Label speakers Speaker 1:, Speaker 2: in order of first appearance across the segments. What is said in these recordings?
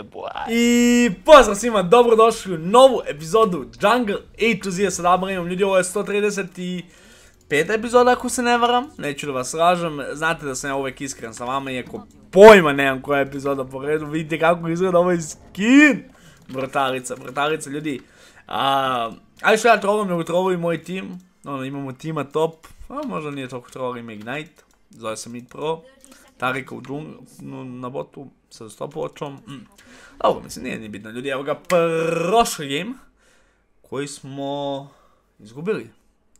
Speaker 1: Yeah, boy.
Speaker 2: I pozdrav svima, dobrodošli u novu epizodu Jungle A to Z sa imam ljudi, ovo je 135 epizoda ako se ne varam, neću da vas lažem, znate da sam ja uvijek iskren sa vama iako pojma nemam koja je epizoda po redu, vidite kako izgleda ovaj skin. Brutalica, brutalica ljudi. A, ali što ja trollam, nego trolluju moj tim, ono imamo tima top, a možda nije toliko troll, ima Ignite, zove se Mid Pro. Tarika u džunglu, na botu, sa stopovačom. Mm. Dobro, mislim, nije ni bitno. Ljudi, evo ga, prošli game, koji smo izgubili.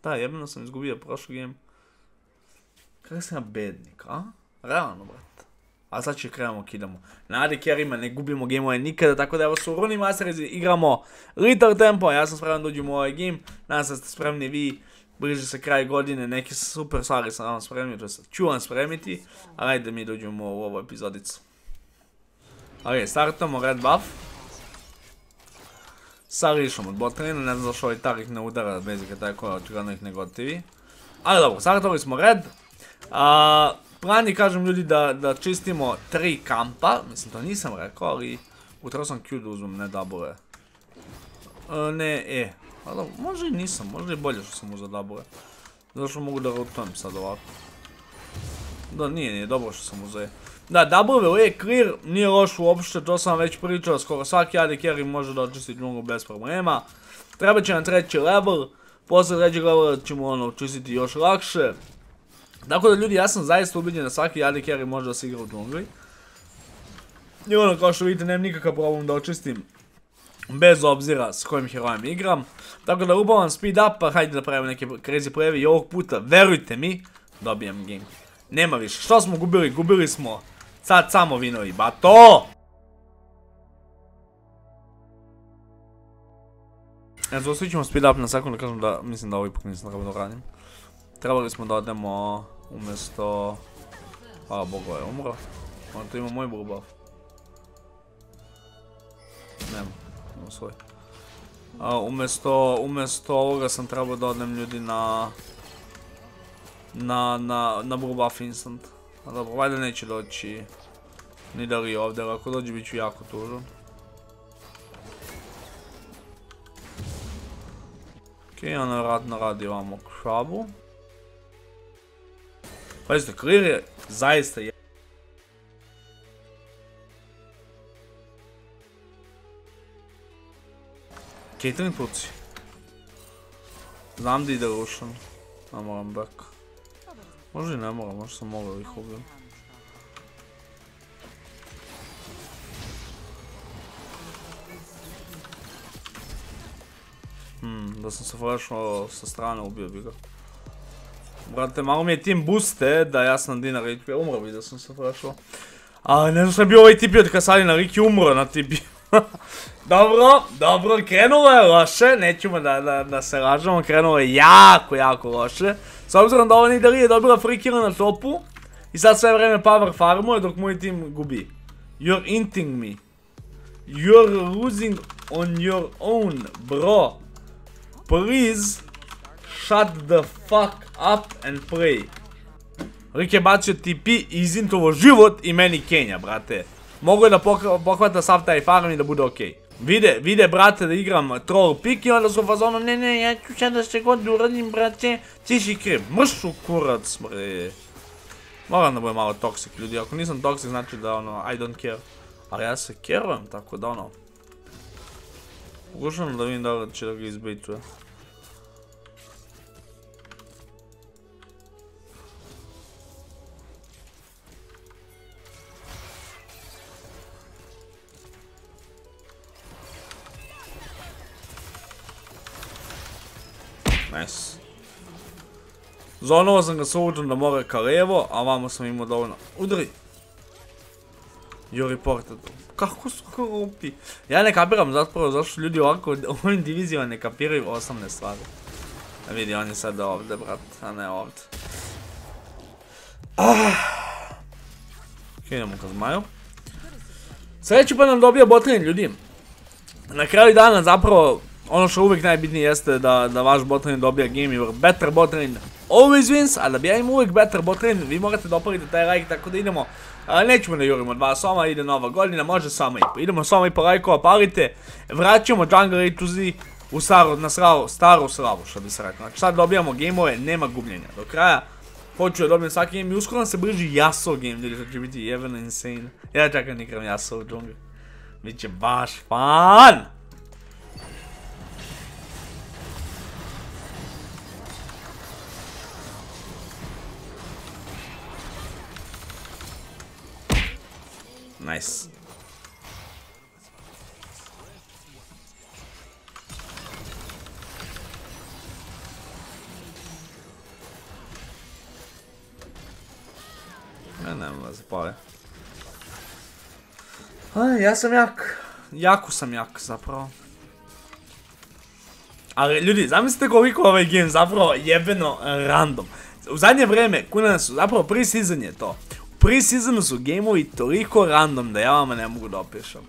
Speaker 2: Da, jebeno sam izgubio prošli game. Kakav sam ja bednik, a? Realno, brat. A sad će krenemo, kidamo. Na AD ne gubimo gameove nikada, tako da evo su Runi Masters, igramo Little Tempo, ja sam spreman da uđem u ovaj game, nadam se da ste spremni vi bliže se kraj godine, neke super stvari sam vam spremio, to sad ću vam spremiti, ali ajde mi dođemo u ovu epizodicu. Ok, startamo red buff. Sad rišom od botlane, ne znam zašto ovaj Tarik ne udara, basic je taj koji očigledno ih ne gotivi. Ali dobro, startovali smo red. plan je, kažem ljudi, da, da čistimo tri kampa, mislim to nisam rekao, ali utrao sam Q da uzmem, ne double. E, ne, E. Ali možda i nisam, možda i bolje što sam uzao double. Zato mogu da rotujem sad ovako. Da, nije, nije dobro što sam uzeo. Da, double je clear, nije loš uopšte, to sam već pričao, skoro svaki AD carry može da očisti džunglu bez problema. Treba će nam treći level, posle trećeg levela ćemo ono očistiti još lakše. Tako da ljudi, ja sam zaista ubiđen da svaki AD carry može da se igra u džungli. I ono, kao što vidite, nemam nikakav problem da očistim bez obzira s kojim herojem igram. Tako da ubavam speed up, pa hajde da pravimo neke crazy play i ovog puta, verujte mi, dobijem game. Nema više, što smo gubili? Gubili smo sad samo vinovi, bato! Evo, svi ćemo speed up na sekund kažem da, mislim da ovaj put nisam trebao da radim. Trebali smo da odemo umjesto... Hvala Bogu je umro. Ono tu ima moj buff. Nema svoj. Umjesto, umjesto ovoga sam trebao da odnem ljudi na... Na, na, na buff instant. A dobro, valjda neće doći ni da li ovdje, ali ako dođe bit ću jako tužan. Okej, okay, ona vratno radi ovamo krabu. Pazite, clear je zaista je... Caitlyn puci. Znam da ide Lucian. Ne moram back. Možda i ne moram, možda sam mogao ih ubiti. Hmm, da sam se flashnuo sa strane, ubio bi ga. Brate, malo mi je tim booste da ja sam dinar HP, umro bi da sam se flashnuo. Ali ne znam što je bio ovaj tipi od Kasalina, Riki umro na tipi. Dobro, dobro, krenulo je loše, nećemo da, da, se lažemo, krenulo je jako, jako loše. S obzirom da ova Nidali je dobila free kill na topu i sad sve vreme power farmuje dok moj tim gubi. You're inting me. You're losing on your own, bro. Please, shut the fuck up and play. Rik je bacio TP, izintovo život i meni Kenja, brate. Mogu je da pohvata sav taj farm i da bude okej. Vide, vide brate da igram troll pick i onda su u ne ne ja ću sad da se god uradim brate, ti si kriv, mršu kurac bre. Moram da bude malo toxic ljudi, ako nisam toxic znači da ono I don't care. Ali ja se carujem tako da ono. Pokušam da vidim da će da ga izbituje. Nice. Zonovo sam ga suđen da mora ka levo, a vamo sam imao dovoljno. Udri! You reported. Kako su glupi? Ja ne kapiram zapravo zašto ljudi ovako u ovim divizijama ne kapiraju osnovne stvari. Vidi, on je sad ovdje, brat, a ne ovdje. Ah. Ok, idemo ka zmaju. Sljedeći pa nam dobija botlane ljudi. Na kraju dana zapravo ono što uvijek najbitnije jeste da, da vaš botlane dobija game jer better botlane always wins, a da bi ja im uvijek better botlane, vi morate da opalite taj like, tako da idemo A, nećemo da jurimo dva soma, ide nova godina, može samo i po. Idemo samo i po lajkova, palite. Vraćamo Jungle A u staru, na sravu, staru sravu, što bi se rekao. Znači sad dobijamo gameove, nema gubljenja do kraja. Hoću da dobijem svaki game i uskoro nam se bliži Yasuo game, ljudi, što će biti jeveno insane. Ja čekam da igram Yasuo u džungli. Biće baš fun! Nice. Ne, nema da se pale. Aj, ja sam jak. Jako sam jak zapravo. Ali ljudi, zamislite koliko ovaj game zapravo jebeno random. U zadnje vreme, kuna su, zapravo prvi season je to. U prvi seasonu su gameovi toliko random da ja vama ne mogu da opišem.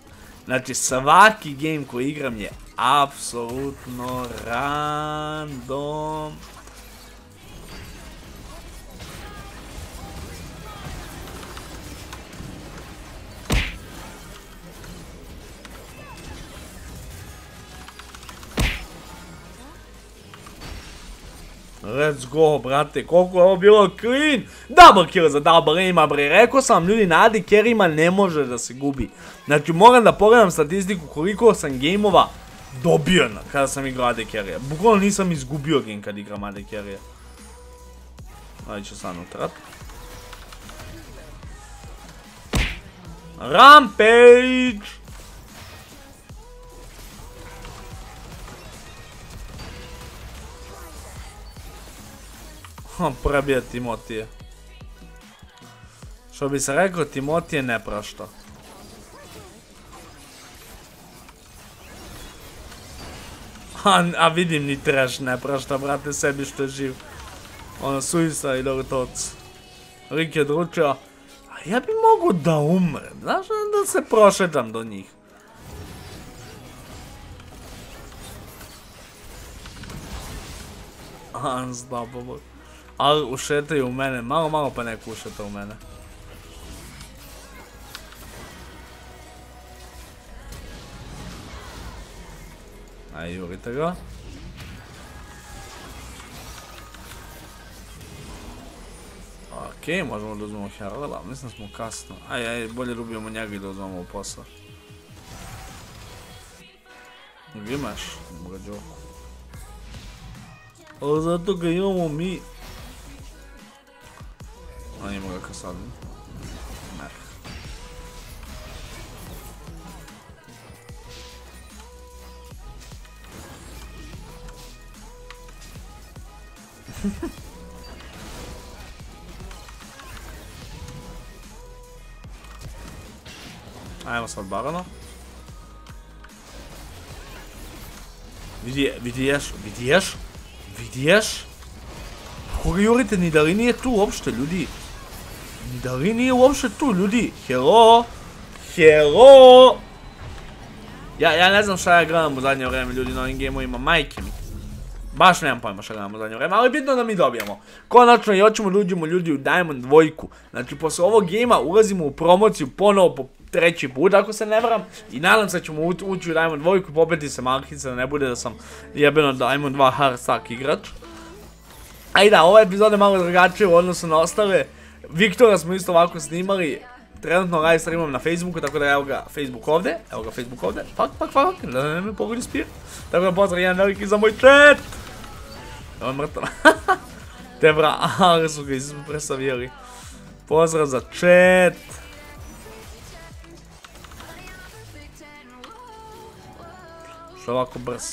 Speaker 2: Znači svaki game koji igram je apsolutno random. Let's go, brate, koliko je ovo bilo clean! Double kill za double aima, bre. Rekao sam, ljudi, na AD ne može da se gubi. Znači, moram da pogledam statistiku koliko sam gameova dobio kada sam igrao AD carrya. Bukvalno nisam izgubio game kad igram AD carrya. Ajde ću sad utrat. Rampage! Prebija Timotije. Što bi se rekao, Timotije ne prašta. A, vidim ni trash ne prašta, brate, sebi što je živ. Ono, suicide ili toc. Rik je dručio. A ja bi mogu da umrem, znaš, da se prošeđam do njih. Unstoppable. Ali ušetaju u mene, malo malo pa neko ušeta u mene. Aj, jurite ga. Okej, možemo da uzmemo Herala, mislim smo kasno. Aj, aj, bolje da ubijemo njega i da uzmemo u posao. Imaš, mrađoku. Ali zato ga imamo mi nie mogę kasady. Mech. Ajmo sad Barona. Vidi, vidiš, vidiš, vidiš? Koga jurite, ni da li nije tu uopšte, ljudi? Da li nije uopšte tu, ljudi? Hello? Hello? Ja, ne znam šta ja gledam u zadnje vreme, ljudi, na ovim gameovima, majke mi. Baš nemam pojma šta gledam u zadnje vreme, ali bitno da mi dobijemo. Konačno i hoćemo da uđemo ljudi u Diamond dvojku. Znači, posle ovog gejma ulazimo u promociju ponovo po treći put, ako se ne varam. I nadam se da ćemo ući u Diamond dvojku i popeti se Malkica, da ne bude da sam jebeno Diamond 2 hard stack igrač. A da, ova epizoda je malo drugačija u odnosu na ostale. Viktora smo isto ovako snimali. Trenutno live streamam na Facebooku, tako da evo ga Facebook ovdje. Evo ga Facebook ovdje. Fuck, fuck, fuck. Da ne me pogodi spir. Tako da pozdrav jedan veliki za moj chat. Evo je mrtav. Te bra, ali su ga presavijeli. Pozdrav za chat. Što ovako brz.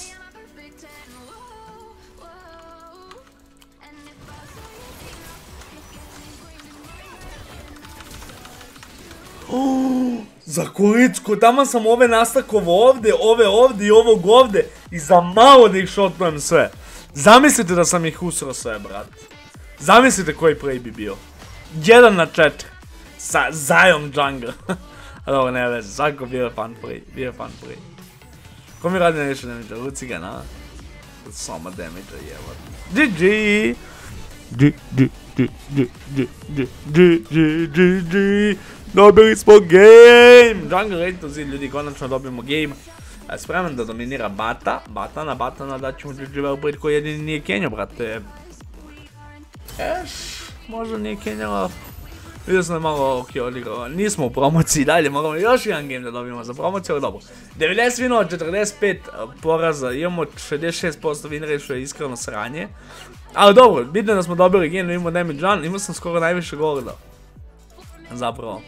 Speaker 2: Za kolicku, tamo sam ove nastakovo ovdje, ove ovdje i ovog ovdje i za malo da ih shotnujem sve. Zamislite da sam ih usro sve, brat. Zamislite koji play bi bio. Jedan na četiri. Sa Zion Jungle. Ali ovo ne veze, svako bio je fun play, bio je fun play. Ko mi radi nešto damage, luci ga na. Sama damage, jevo. GG! GG! Dobili smo game! Jungle to ljudi, konačno dobijemo game. Spreman da dominira Bata, Bata na Batana da ćemo GG Velbreed koji jedini nije Kenjo, brate. Eš, možda nije Kenjala. Vidio sam da malo ok odigrao, nismo u promociji dalje, moramo još jedan game da dobijemo za promociju, ali dobro. 90 vinova, 45 poraza, imamo 66% win rate što je iskreno sranje. Ali dobro, bitno je da smo dobili game, imamo damage run, imao sam skoro najviše golda. Zapravo.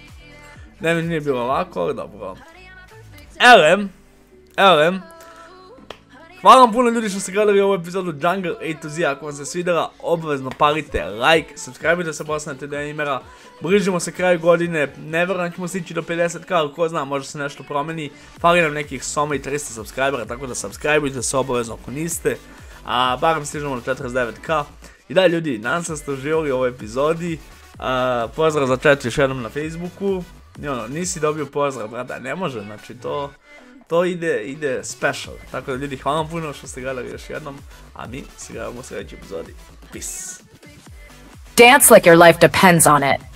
Speaker 2: Damage nije bilo lako, ali dobro. LM, LM, Hvala vam puno ljudi što ste gledali ovu epizodu Jungle A to Z, ako vam se svidjela, obavezno palite like, subscribe se postanete da imera, bližimo se kraju godine, ne vjerujem ćemo stići do 50k, ali ko zna, možda se nešto promeni, fali nam nekih soma i 300 subscribera, tako da subscribeujte se obavezno ako niste, a barem stižemo do 49k. I da ljudi, nadam se ste uživali u ovoj epizodi, pozdrav za chat još jednom na Facebooku, ono, nisi dobio pozdrav, brata, ne može, znači to to ide, ide special. Tako da ljudi, hvala vam puno što ste gledali još jednom, a mi se gledamo u sljedećoj epizodi. Peace.
Speaker 1: Dance like your life depends on it.